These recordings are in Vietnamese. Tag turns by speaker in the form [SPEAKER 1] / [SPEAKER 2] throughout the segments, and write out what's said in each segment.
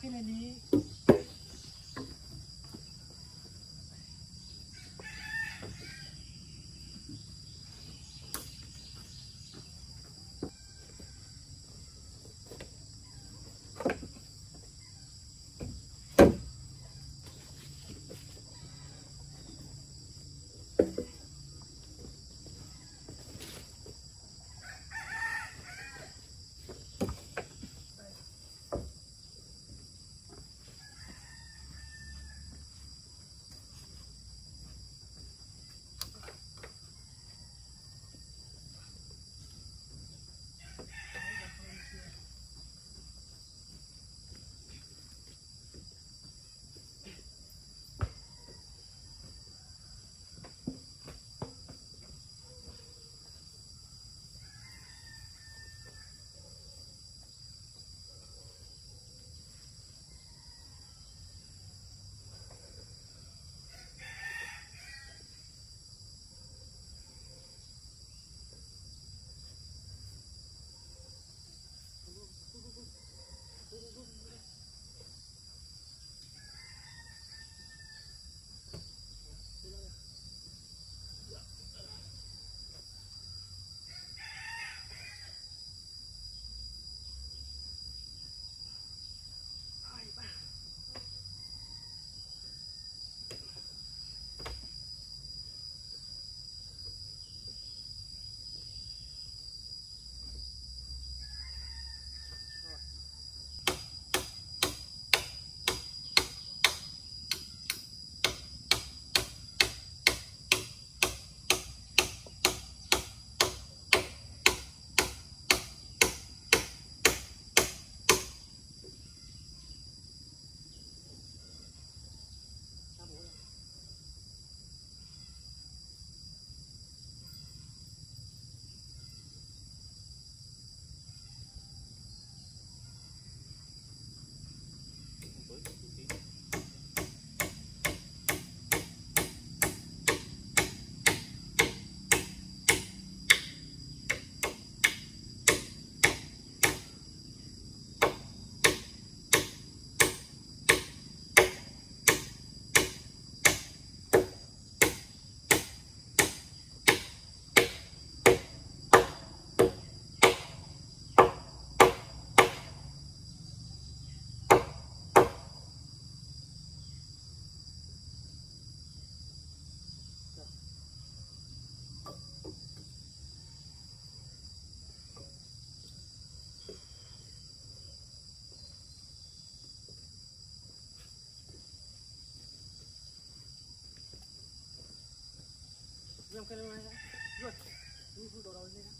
[SPEAKER 1] 看这里。
[SPEAKER 2] jam kena mana? Jom,
[SPEAKER 1] dulu dorang ni lah.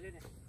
[SPEAKER 3] Elena.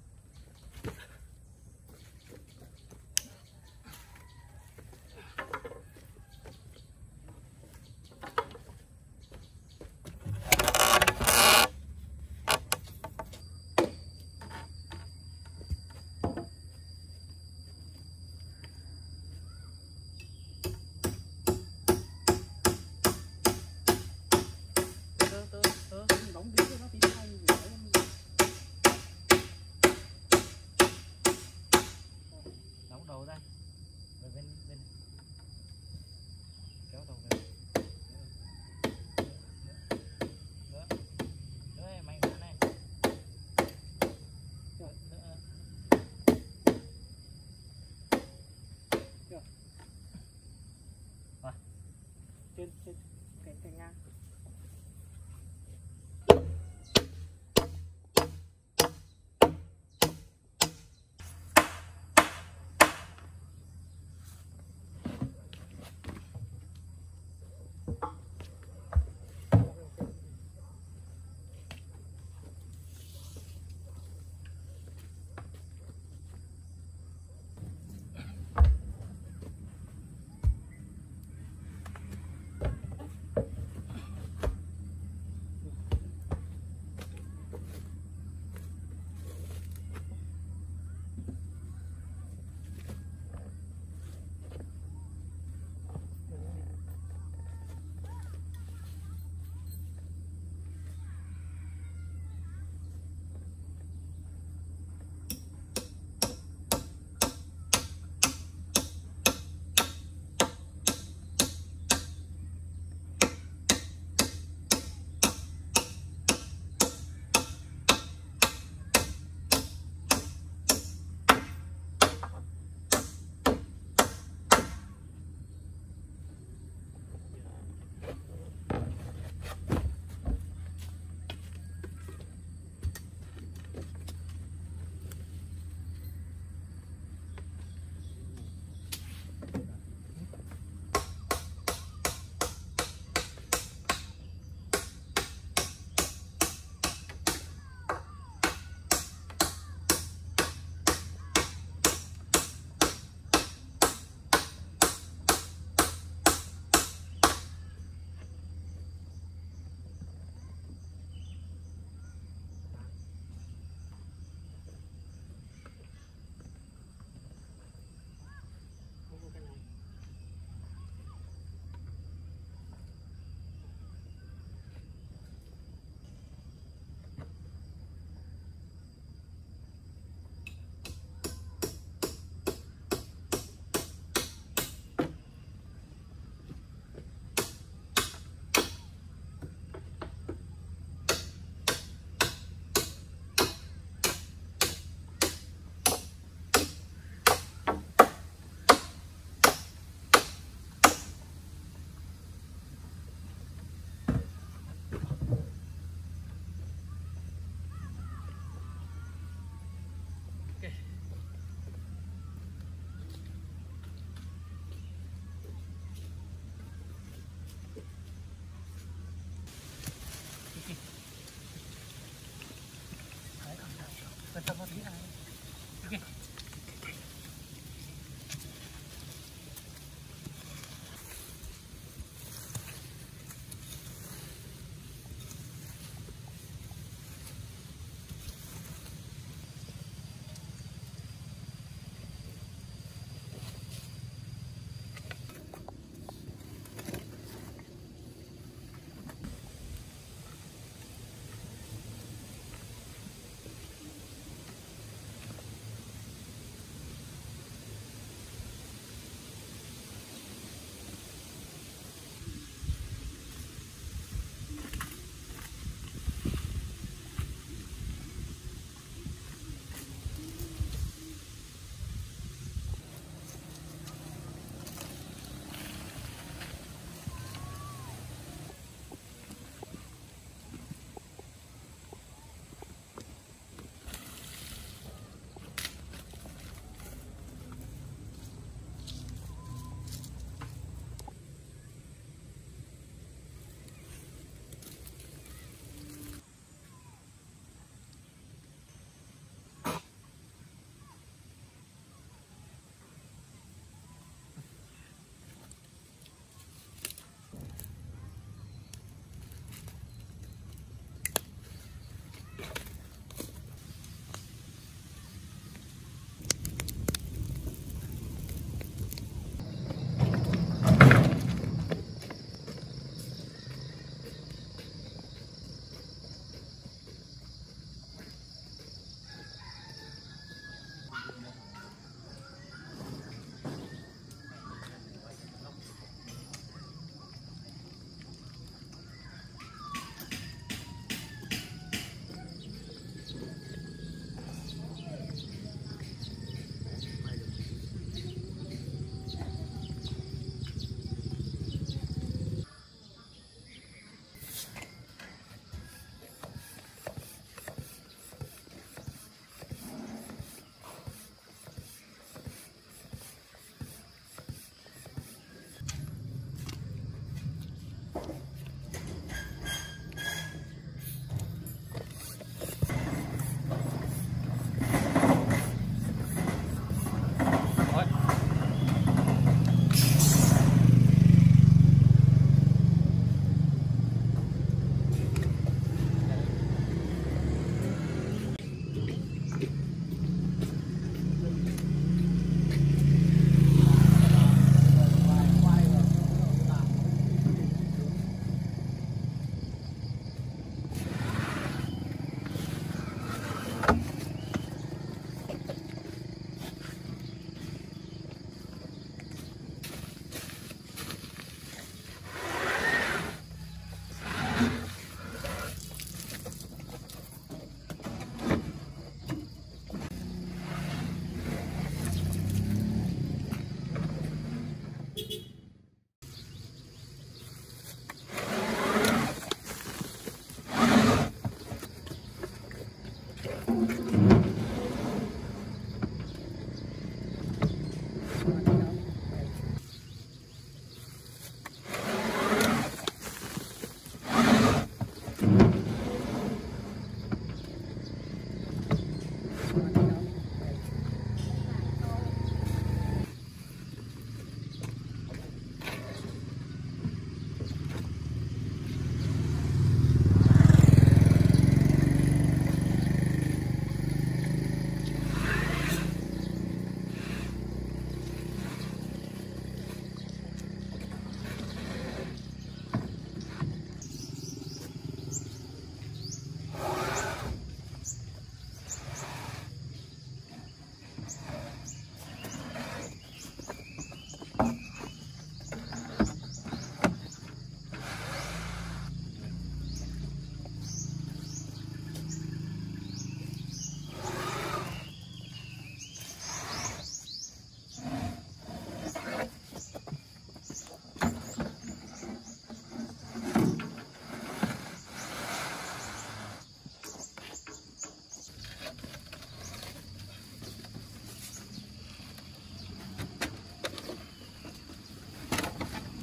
[SPEAKER 3] Good, good.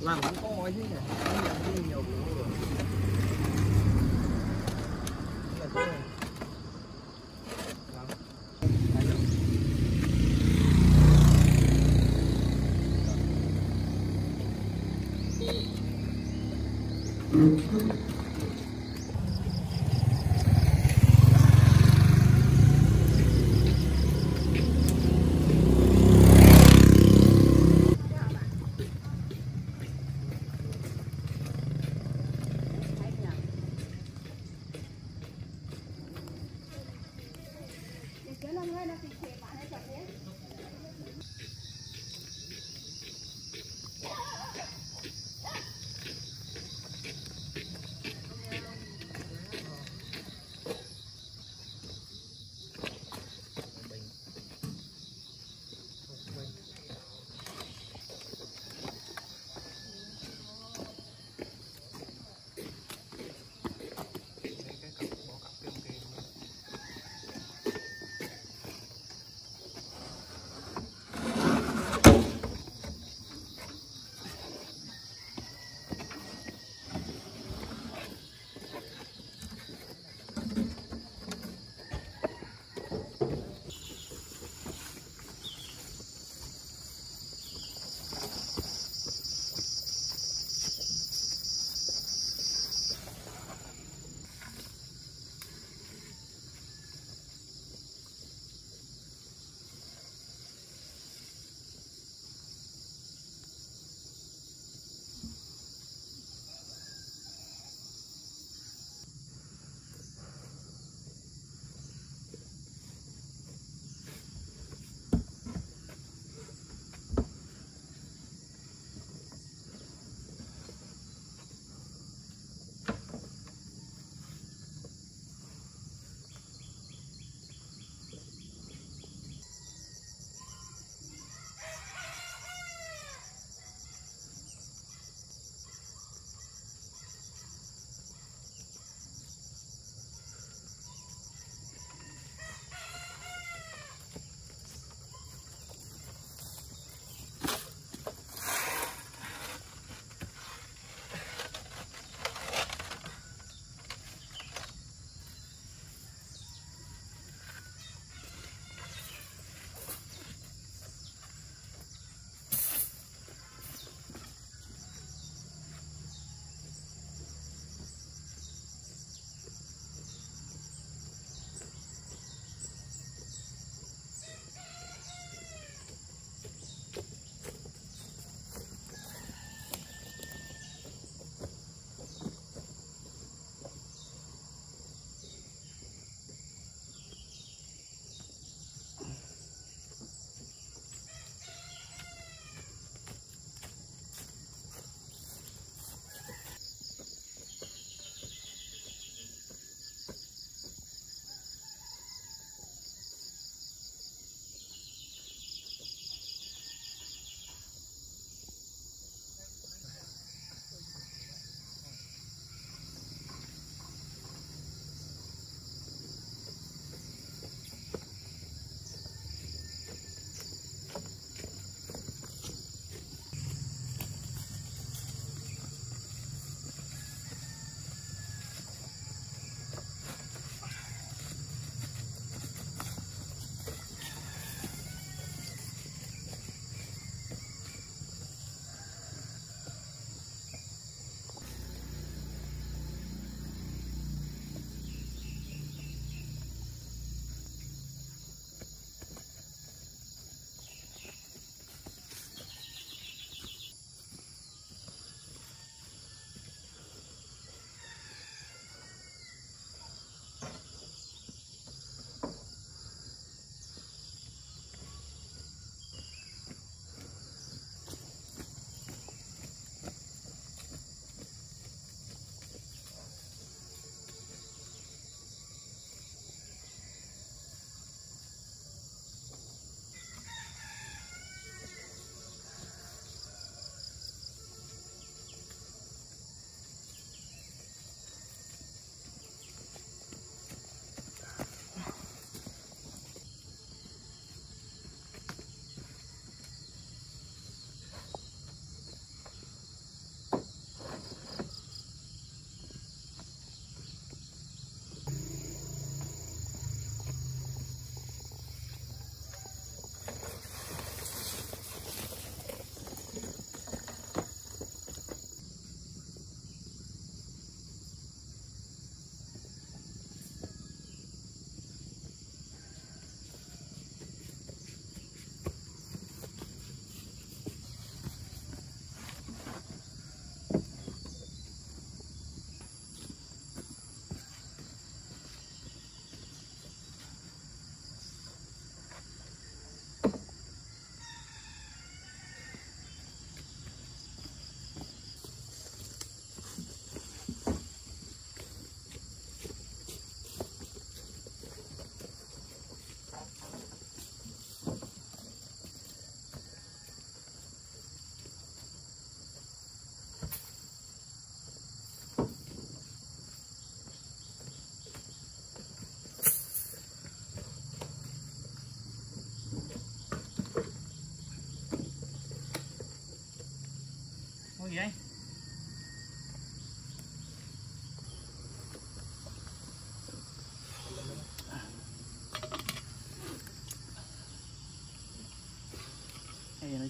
[SPEAKER 3] Rồi làm bắn to ấy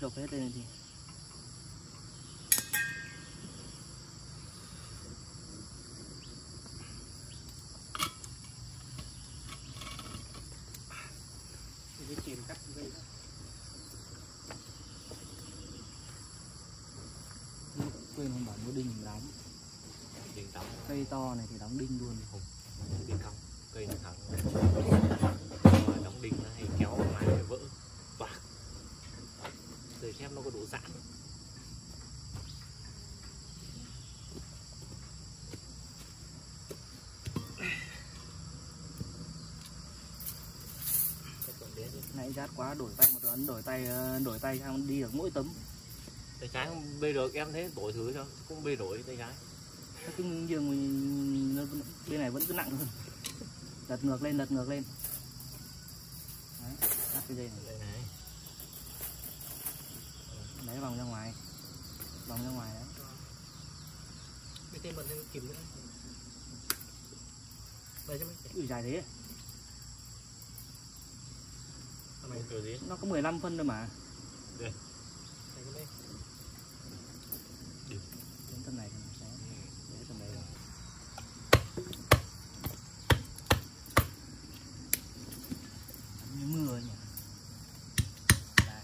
[SPEAKER 4] nó chụp hết này thì
[SPEAKER 2] kìm cắt dây đó.
[SPEAKER 4] quên không bảo có đinh đóng
[SPEAKER 1] đinh đóng.
[SPEAKER 4] Cây to này thì đóng đinh luôn.
[SPEAKER 1] Đinh cong cây nó thẳng mà đóng đinh nó hay kéo ngoài để vỡ toạc dây thép nó có độ giãn Cái còn
[SPEAKER 4] rát quá đổi tay một ấn đổi tay ờ, đổi tay sang đi được mỗi tấm.
[SPEAKER 1] Tay trái không? Bê được em thế đổi thử cho cũng bê đổi tay trái.
[SPEAKER 4] Cái giường mình bên này vẫn cứ nặng hơn. Lật ngược lên lật ngược lên. Đấy cắt cái dây này. Lấy vòng ra ngoài. Vòng ra ngoài đấy.
[SPEAKER 2] Cái tên bật lên kìm nữa. Đây cho mấy.
[SPEAKER 4] ui dài thế nó có 15 phân thôi mà
[SPEAKER 2] đây cho mấy.
[SPEAKER 4] đến tầm này thôi mà. Đấy, để tầm này rồi. như mưa nhỉ Đây.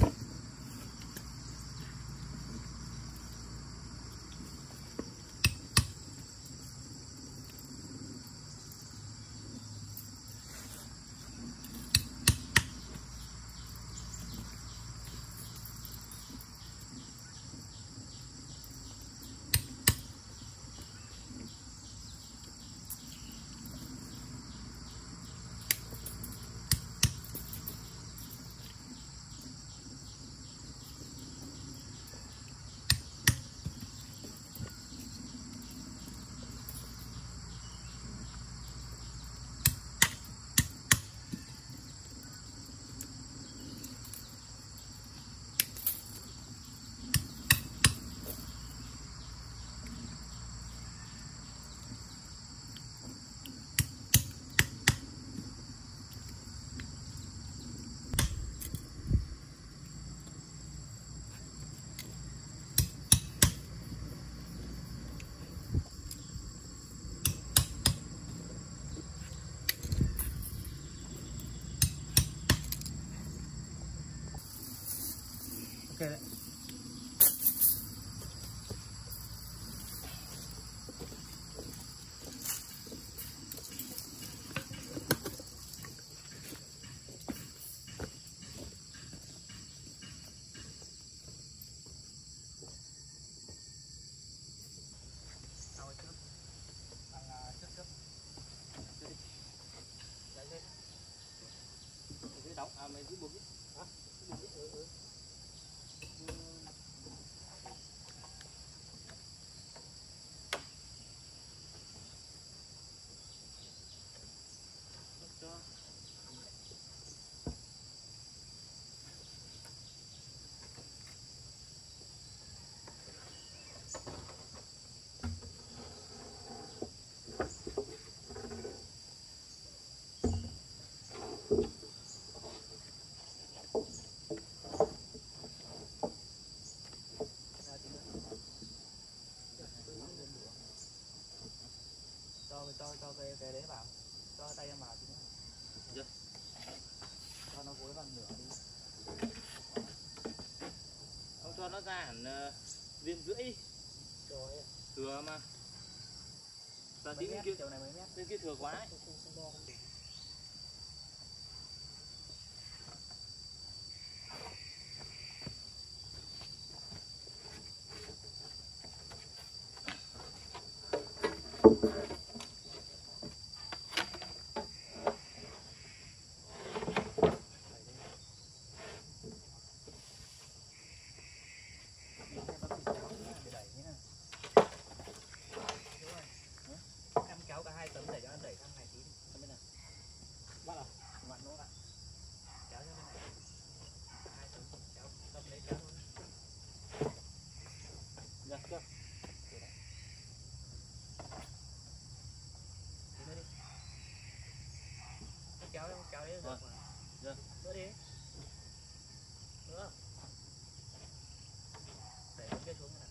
[SPEAKER 4] ok đấy
[SPEAKER 2] Sau trước. Thằng à, trước trước. Trước đi. Đấy ok.
[SPEAKER 4] Đấy đóng à mày giữ buộc đi
[SPEAKER 2] Hả? Ừ, ừ, ừ.
[SPEAKER 4] cho
[SPEAKER 2] Ra tí nữa. Cho cái cái đấy vào. Cho tay em vào nữa.
[SPEAKER 1] Dạ.
[SPEAKER 2] Cho nó gối vào nửa đi.
[SPEAKER 1] ông cho nó ra hẳn ờ, viên rưỡi
[SPEAKER 2] Rồi.
[SPEAKER 1] thừa mà ta tính
[SPEAKER 2] mét,
[SPEAKER 1] kia
[SPEAKER 2] này mấy mét?
[SPEAKER 1] bên kia thừa quá ấy.
[SPEAKER 2] kéo đi không kéo đi
[SPEAKER 4] được mà. Dạ. nữa đi. Nữa để cái xuống này.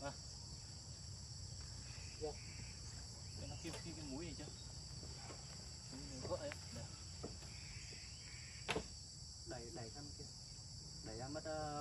[SPEAKER 1] Dạ.
[SPEAKER 2] Cái, cái, cái mũi này chứ. Vỡ ấy. Đẩy đẩy sang kia. Đẩy
[SPEAKER 1] ra
[SPEAKER 2] mất uh,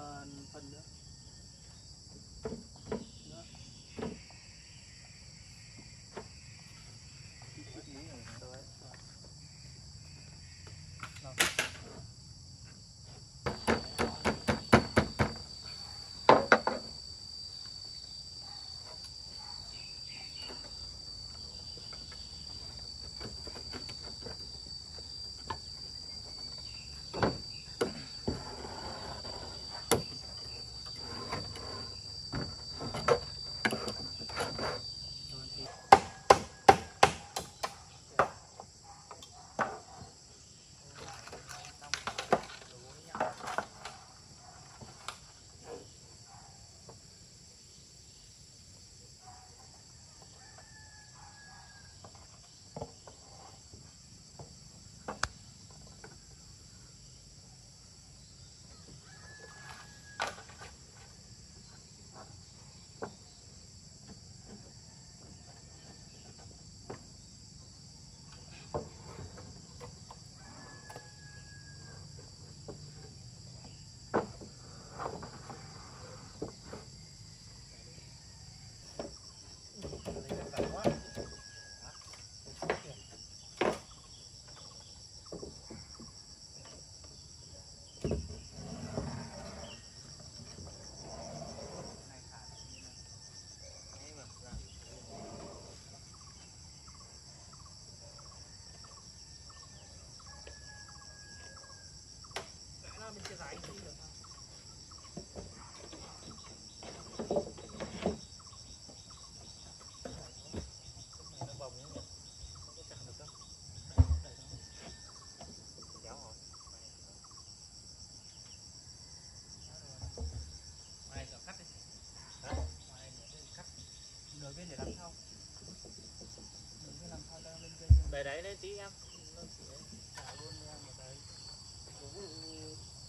[SPEAKER 2] để
[SPEAKER 1] đấy đấy, tí em.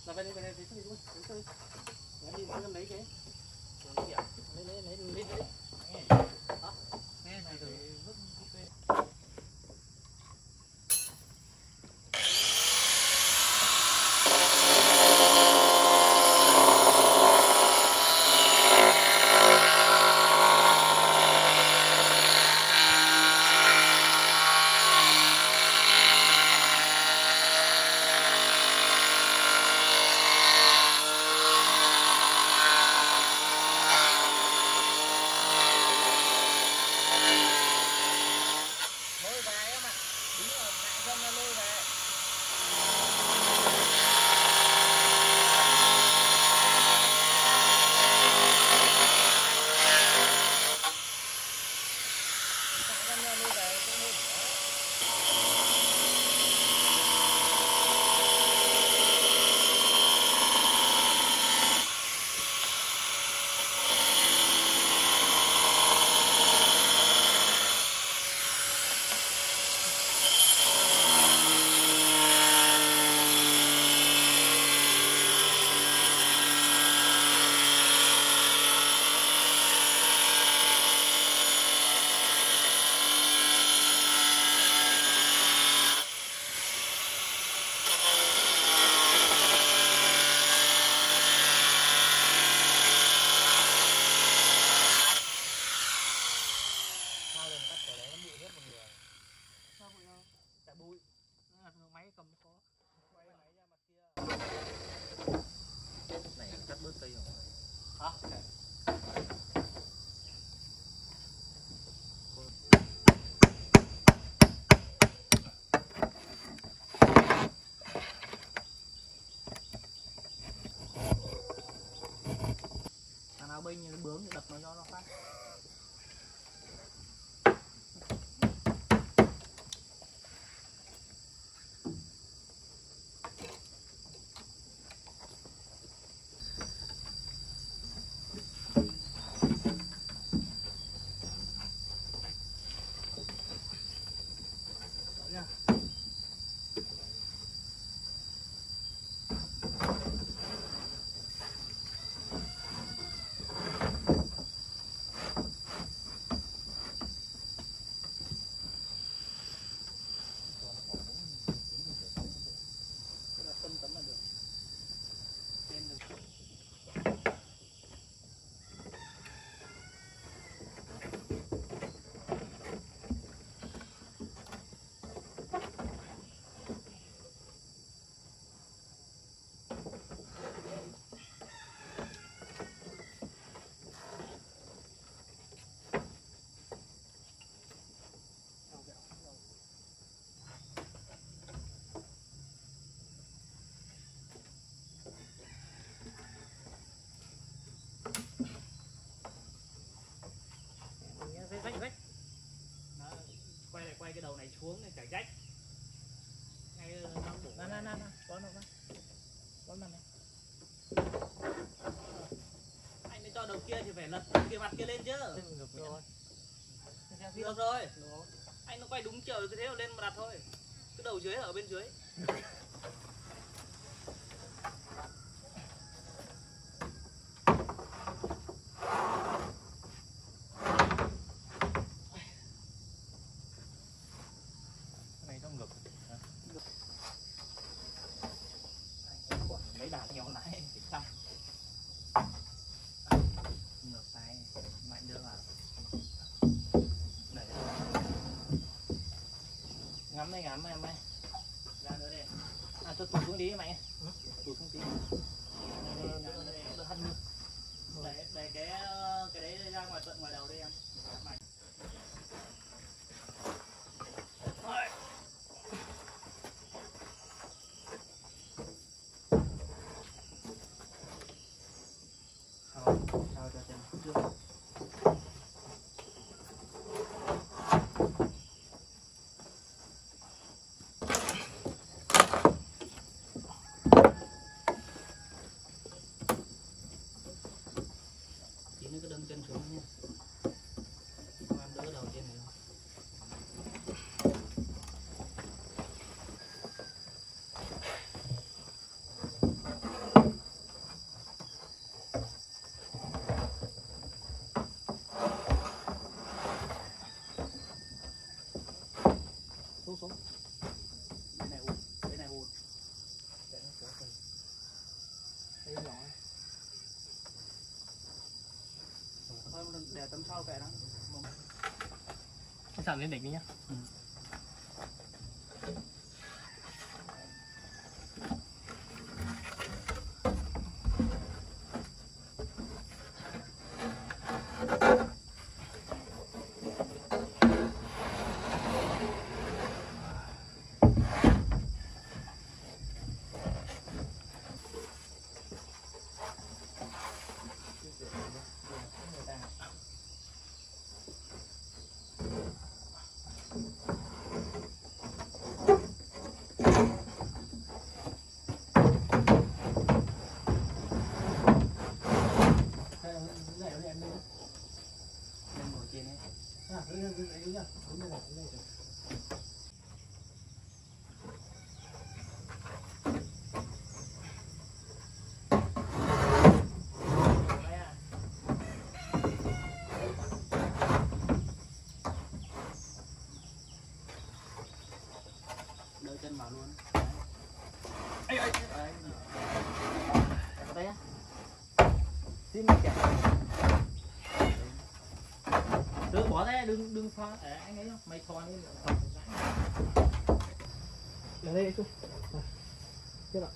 [SPEAKER 4] Là bên đây bên đây tí xuống đi
[SPEAKER 1] xuống
[SPEAKER 4] lấy
[SPEAKER 2] cái. kia
[SPEAKER 4] thì
[SPEAKER 2] phải lật cái mặt kia lên chứ.
[SPEAKER 3] Được rồi.
[SPEAKER 2] Anh nó quay đúng chiều cứ thế lên mà đặt thôi. Cứ đầu dưới ở bên dưới.
[SPEAKER 3] มา
[SPEAKER 2] มา tấm sau kệ nó
[SPEAKER 3] sẵn lên đỉnh đi nhá. Xin chào.
[SPEAKER 2] Đừng bỏ ra, đừng đừng pha. À, anh ấy mày thò lên.
[SPEAKER 3] Để đây chú,
[SPEAKER 2] Chết rồi.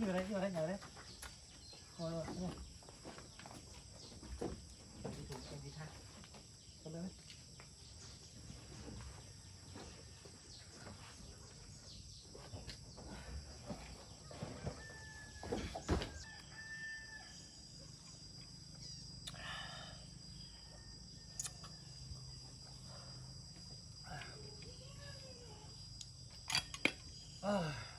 [SPEAKER 2] vừa đấy vừa đấy nhớ đấy rồi
[SPEAKER 3] rồi nhá đi thùng em đi thang con đấy Ugh.